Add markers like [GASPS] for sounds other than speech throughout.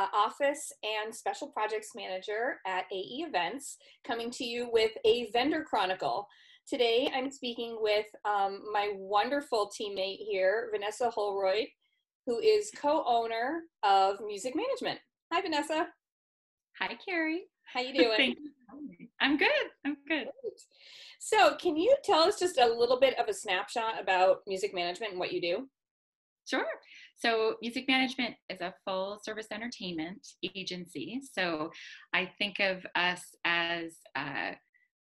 uh, Office and Special Projects Manager at AE Events, coming to you with a vendor chronicle. Today, I'm speaking with um, my wonderful teammate here, Vanessa Holroyd, who is co-owner of Music Management. Hi, Vanessa. Hi, Carrie. How you [LAUGHS] doing? I'm good. I'm good. So, can you tell us just a little bit of a snapshot about music management and what you do? Sure. So, music management is a full service entertainment agency. So, I think of us as uh,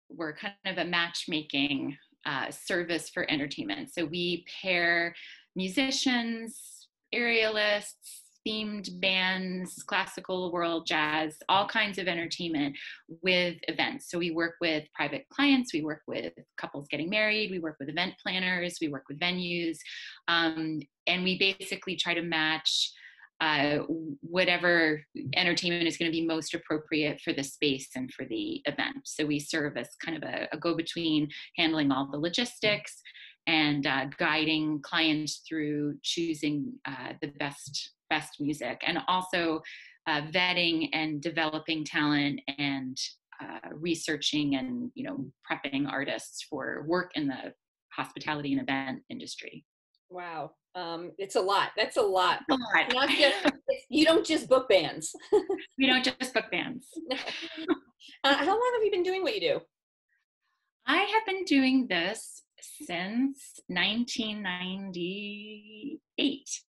we're kind of a matchmaking uh, service for entertainment. So, we pair musicians, aerialists, themed bands, classical, world, jazz, all kinds of entertainment with events. So we work with private clients, we work with couples getting married, we work with event planners, we work with venues, um, and we basically try to match. Uh, whatever entertainment is going to be most appropriate for the space and for the event. So we serve as kind of a, a go between handling all the logistics and uh, guiding clients through choosing uh, the best best music and also uh, vetting and developing talent and uh, researching and you know prepping artists for work in the hospitality and event industry. Wow. Um, it's a lot. That's a lot, a lot. Not just, you don't just book bands. [LAUGHS] We don't just book bands. [LAUGHS] Uh, how long have you been doing what you do? I have been doing this since 1998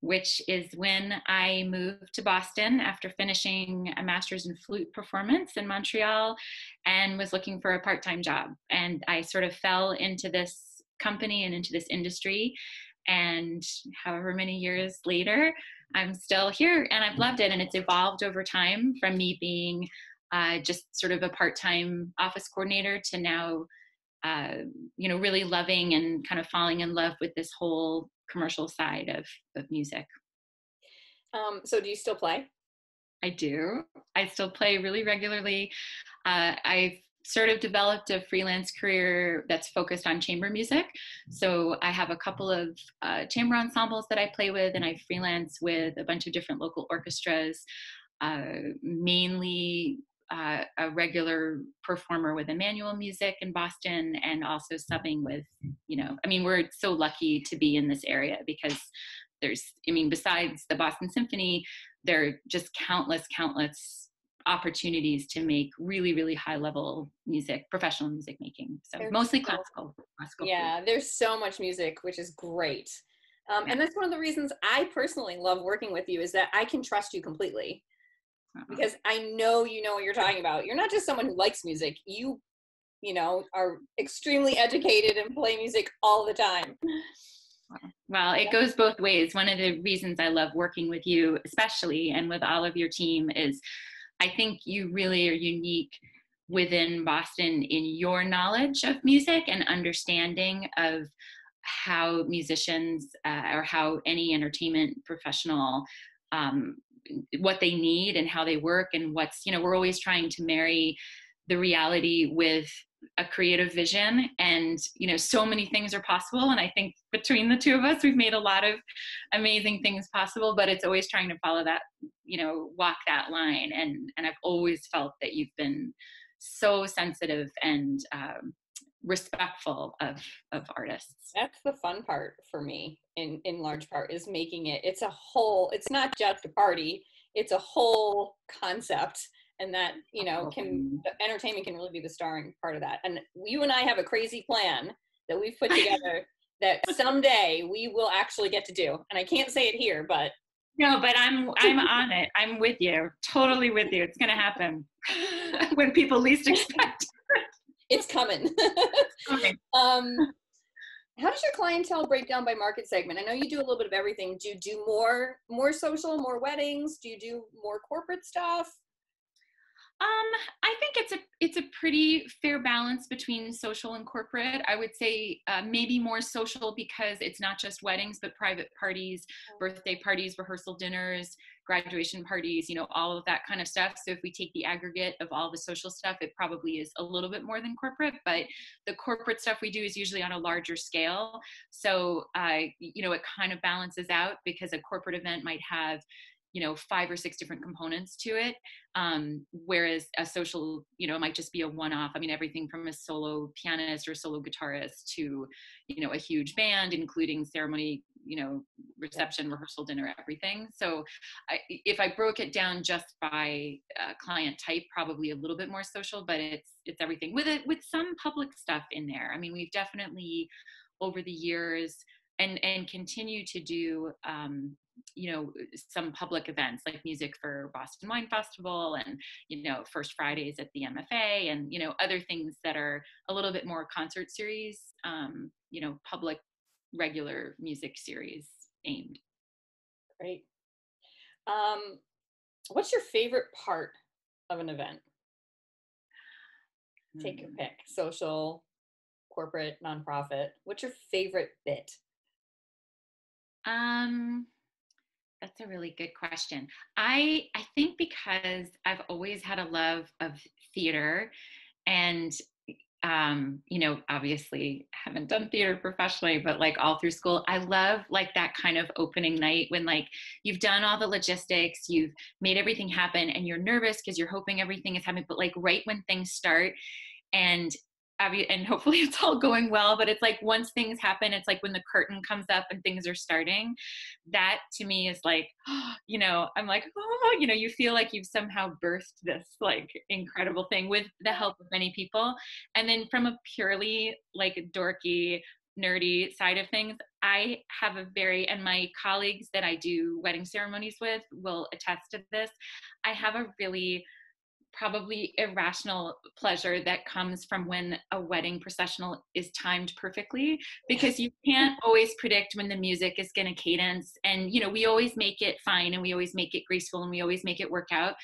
which is when I moved to Boston after finishing a master's in flute performance in Montreal and was looking for a part time job. And I sort of fell into this company and into this industry. And however many years later, I'm still here and I've loved it. And it's evolved over time from me being uh, just sort of a part time office coordinator to now. Uh, you know, really loving and kind of falling in love with this whole commercial side of, of music. Um, so do you still play? I do. I still play really regularly. Uh, I've sort of developed a freelance career that's focused on chamber music. So I have a couple of uh, chamber ensembles that I play with, and I freelance with a bunch of different local orchestras, uh, mainly uh, a regular performer with Emmanuel Music in Boston and also subbing with, you know, I mean, we're so lucky to be in this area because there's, I mean, besides the Boston Symphony, there are just countless, countless opportunities to make really, really high level music, professional music making. So there's mostly classical. classical yeah, food. there's so much music, which is great. Um, and that's one of the reasons I personally love working with you is that I can trust you completely. Because I know you know what you're talking about. You're not just someone who likes music. You, you know, are extremely educated and play music all the time. Well, it goes both ways. One of the reasons I love working with you, especially and with all of your team, is I think you really are unique within Boston in your knowledge of music and understanding of how musicians uh, or how any entertainment professional um, what they need and how they work and what's you know we're always trying to marry the reality with a creative vision and you know so many things are possible. And i think between the two of us we've made a lot of amazing things possible but it's always trying to follow that you know walk that line. And and i've always felt that you've been so sensitive and um, respectful of of artists. That's the fun part for me in in large part is making it it's a whole it's not just a party it's a whole concept and that you know can entertainment can really be the starring part of that. And you and i have a crazy plan that we've put together [LAUGHS] that someday we will actually get to do. And i can't say it here but no but i'm i'm [LAUGHS] on it. I'm with you. Totally with you. It's gonna happen [LAUGHS] when people least expect coming. [LAUGHS] okay. Um, how does your clientele break down by market segment? I know you do a little bit of everything. Do you do more more social, more weddings? Do you do more corporate stuff? Um, I think it's a it's a pretty fair balance between social and corporate. I would say uh, maybe more social because it's not just weddings, but private parties, birthday parties, rehearsal dinners, graduation parties, you know, all of that kind of stuff. So if we take the aggregate of all the social stuff, it probably is a little bit more than corporate. But the corporate stuff we do is usually on a larger scale. So uh, you know, it kind of balances out because a corporate event might have you know five or six different components to it. Um, whereas a social you know it might just be a one-off. I mean everything from a solo pianist or solo guitarist to you know a huge band including ceremony you know reception yeah. rehearsal dinner everything. So I, if i broke it down just by uh, client type probably a little bit more social but it's it's everything with it with some public stuff in there. I mean we've definitely over the years and and continue to do um, you know some public events like music for boston wine festival and you know first fridays at the mfa and you know other things that are a little bit more concert series um, you know public regular music series aimed. Great. Um, what's your favorite part of an event? Take your hmm. pick social corporate nonprofit. What's your favorite bit? Um that's a really good question. I I think because I've always had a love of theater and um you know obviously haven't done theater professionally but like all through school i love like that kind of opening night when like you've done all the logistics you've made everything happen and you're nervous because you're hoping everything is happening but like right when things start and and hopefully it's all going well but it's like once things happen it's like when the curtain comes up and things are starting that to me is like [GASPS] you know i'm like oh you know you feel like you've somehow birthed this like incredible thing with the help of many people. And then from a purely like dorky nerdy side of things i have a very and my colleagues that i do wedding ceremonies with will attest to this. I have a really probably irrational pleasure that comes from when a wedding processional is timed perfectly because you can't always predict when the music is going to cadence and you know we always make it fine and we always make it graceful and we always make it work out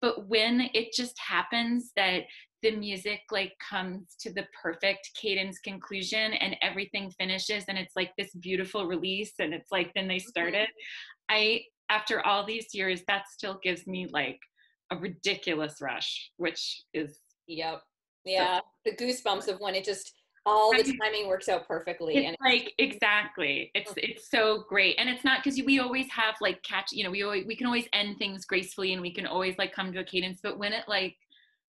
but when it just happens that the music like comes to the perfect cadence conclusion and everything finishes and it's like this beautiful release and it's like then they started mm-hmm. i after all these years that still gives me like a ridiculous rush, which is yep, yeah, the goosebumps of when it just all the timing works out perfectly it's and like exactly. It's mm. it's so great. And it's not because we always have like catch you know we always we can always end things gracefully and we can always like come to a cadence but when it like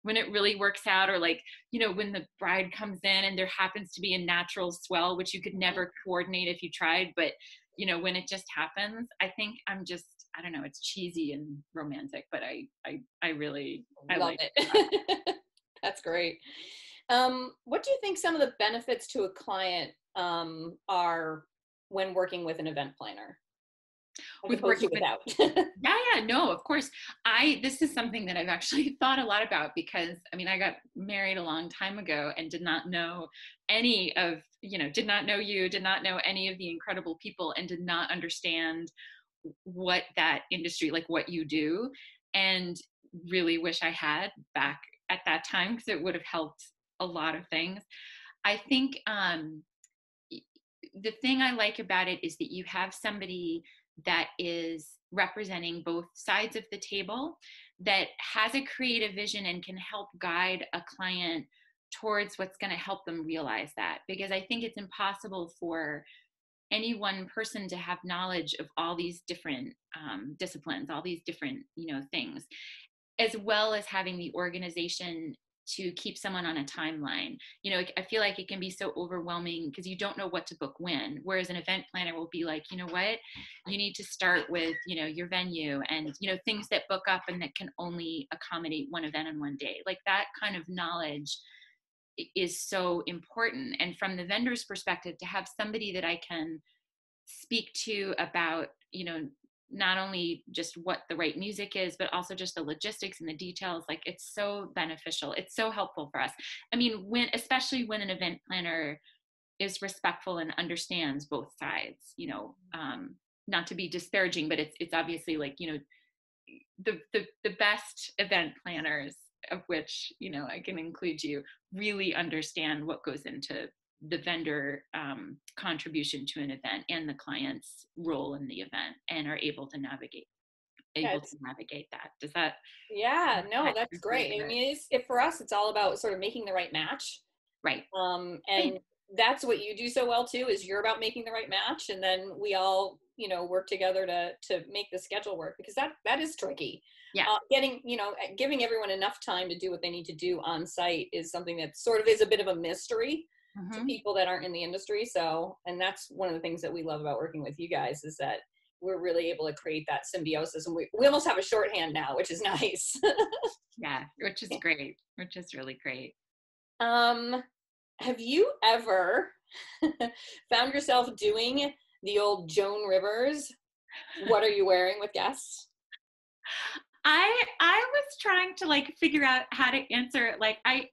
when it really works out or like you know when the bride comes in and there happens to be a natural swell which you could never mm. coordinate if you tried but you know when it just happens i think i'm just I don't know, it's cheesy and romantic, but I I I really I love like it. That. [LAUGHS] That's great. Um, what do you think some of the benefits to a client um, are when working with an event planner? With working without. [LAUGHS] yeah, [LAUGHS] yeah, no, of course. I this is something that I've actually [LAUGHS] thought a lot about because I mean I got married a long time ago and did not know any of you know did not know you, did not know any of the incredible people, and did not understand what that industry like what you do and really wish i had back at that time because it would have helped a lot of things i think um the thing i like about it is that you have somebody that is representing both sides of the table that has a creative vision and can help guide a client towards what's going to help them realize that. Because i think it's impossible for any one person to have knowledge of all these different um, disciplines all these different you know things as well as having the organization to keep someone on a timeline. You know i feel like it can be so overwhelming because you don't know what to book when whereas an event planner will be like you know what? You need to start with you know your venue and you know things that book up and that can only accommodate one event in one day. Like that kind of knowledge is so important. And from the vendor's perspective to have somebody that i can speak to about you know not only just what the right music is but also just the logistics and the details like it's so beneficial. It's so helpful for us. I mean when especially when an event planner is respectful and understands both sides you know um not to be disparaging but it's it's obviously like you know the the, the best event planners of which you know I can include you, really understand what goes into the vendor um, contribution to an event and the client's role in the event, and are able to navigate able to navigate that. Does that? Yeah, no, that's great. I mean, it's, if for us, it's all about sort of making the right match. Right. Um, and that's what you do so well too. Is you're about making the right match, and then we all, you know, work together to to make the schedule work because that that is tricky. Yeah. Uh, getting, you know, giving everyone enough time to do what they need to do on site is something that sort of is a bit of a mystery. Mm-hmm. to people that aren't in the industry. So, and that's one of the things that we love about working with you guys is that we're really able to create that symbiosis and we, we almost have a shorthand now which is [LAUGHS] nice yeah which is great which is really great um have you ever [LAUGHS] found yourself doing the old joan rivers what are you wearing with guests i i was trying to like figure out how to answer it like i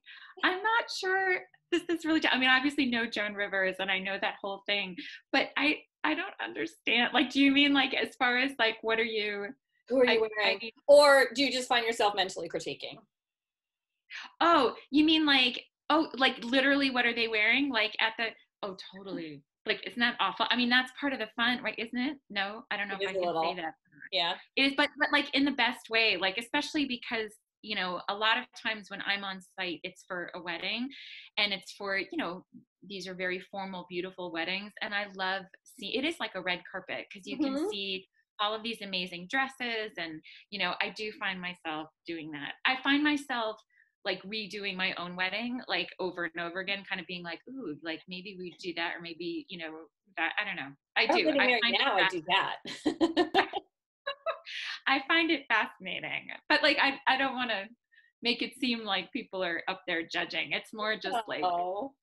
i'm not sure this is really i mean obviously know joan rivers and i know that whole thing but i I don't understand. Like, do you mean like as far as like what are you? Who are you I, wearing? I, or do you just find yourself mentally critiquing? Oh, you mean like oh, like literally what are they wearing? Like at the oh, totally. [LAUGHS] Like, isn't that awful? I mean, that's part of the fun, right? Isn't it? No, I don't know it if I can little. say that. Yeah. It is, but but like in the best way. Like especially because you know a lot of times when i'm on site it's for a wedding and it's for you know these are very formal beautiful weddings and i love see it is like a red carpet because you mm-hmm. can see all of these amazing dresses and you know i do find myself doing that. I find myself like redoing my own wedding like over and over again kind of being like ooh like maybe we do that or maybe you know that i don't know. I do. i find now i do that I find it fascinating. But like I I don't want to make it seem like people are up there judging. It's more just like oh.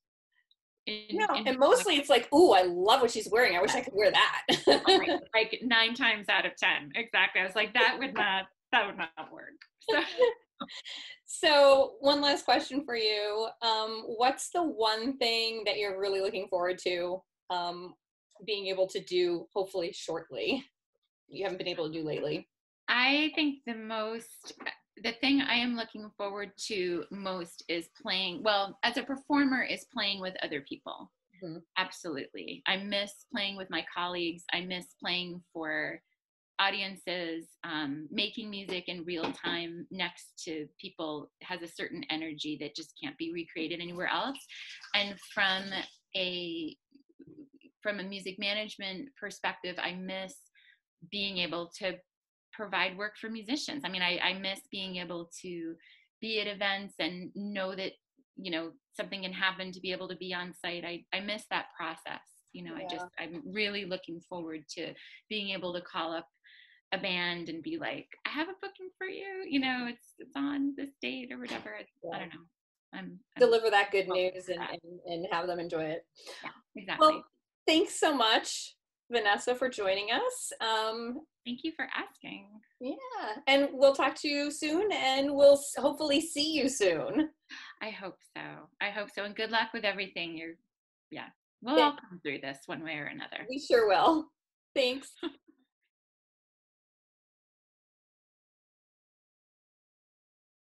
In, no, in, and mostly it's like, ooh, I love what she's wearing. I wish I could wear that. [LAUGHS] like nine times out of ten, exactly. I was like, that would not, that would not work. So, [LAUGHS] so one last question for you: um, What's the one thing that you're really looking forward to um, being able to do, hopefully shortly? You haven't been able to do lately. I think the most the thing I am looking forward to most is playing, well, as a performer, is playing with other people. Mm-hmm. Absolutely. I miss playing with my colleagues. I miss playing for audiences. Um, making music in real time next to people has a certain energy that just can't be recreated anywhere else. And from a from a music management perspective, I miss being able to provide work for musicians. I mean, I, I miss being able to be at events and know that, you know, something can happen to be able to be on site. I, I miss that process. You know, yeah. I just, I'm really looking forward to being able to call up a band and be like, I have a booking for you. You know, it's it's on this date or whatever. Yeah. I don't know. I'm, I'm deliver that good news and, and, and have them enjoy it. Yeah, exactly. Well, thanks so much, Vanessa, for joining us. Um, Thank you for asking. Yeah. And we'll talk to you soon and we'll hopefully see you soon. I hope so. I hope so. And good luck with everything. You're, yeah, we'll all come through this one way or another. We sure will. Thanks. [LAUGHS]